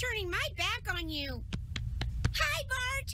turning my back on you. Hi, Bart.